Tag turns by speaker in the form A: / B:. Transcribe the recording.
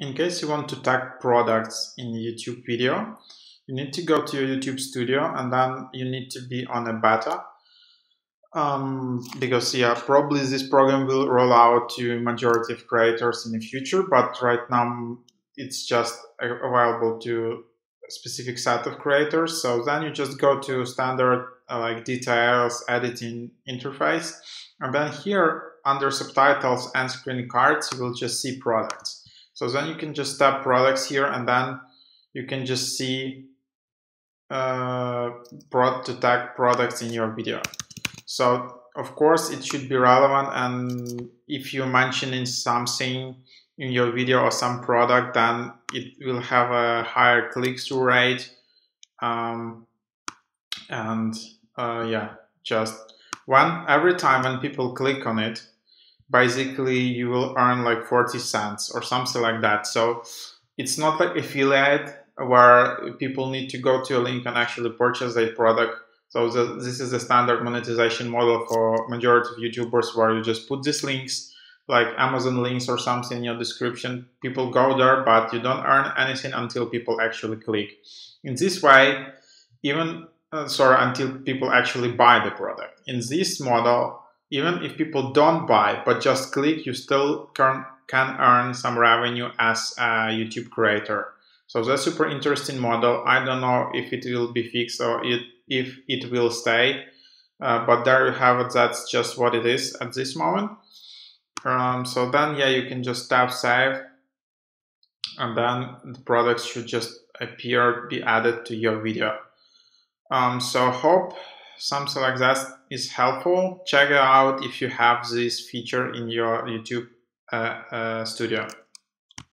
A: In case you want to tag products in YouTube video, you need to go to your YouTube studio and then you need to be on a beta. Um, because yeah, probably this program will roll out to majority of creators in the future, but right now it's just available to a specific set of creators. So then you just go to standard uh, like details, editing interface, and then here under subtitles and screen cards, you will just see products. So then you can just tap products here and then you can just see uh, to tag products in your video. So of course it should be relevant and if you're mentioning something in your video or some product then it will have a higher click-through rate um, and uh, yeah just one every time when people click on it basically you will earn like 40 cents or something like that. So it's not like affiliate where people need to go to a link and actually purchase a product. So the, this is a standard monetization model for majority of YouTubers where you just put these links like Amazon links or something in your description. People go there, but you don't earn anything until people actually click. In this way, even uh, sorry, until people actually buy the product. In this model, even if people don't buy but just click, you still can, can earn some revenue as a YouTube creator. So that's super interesting model. I don't know if it will be fixed or it, if it will stay, uh, but there you have it. That's just what it is at this moment. Um, so then, yeah, you can just tap save and then the products should just appear, be added to your video. Um, so hope something like that is helpful. Check it out if you have this feature in your YouTube uh, uh, studio.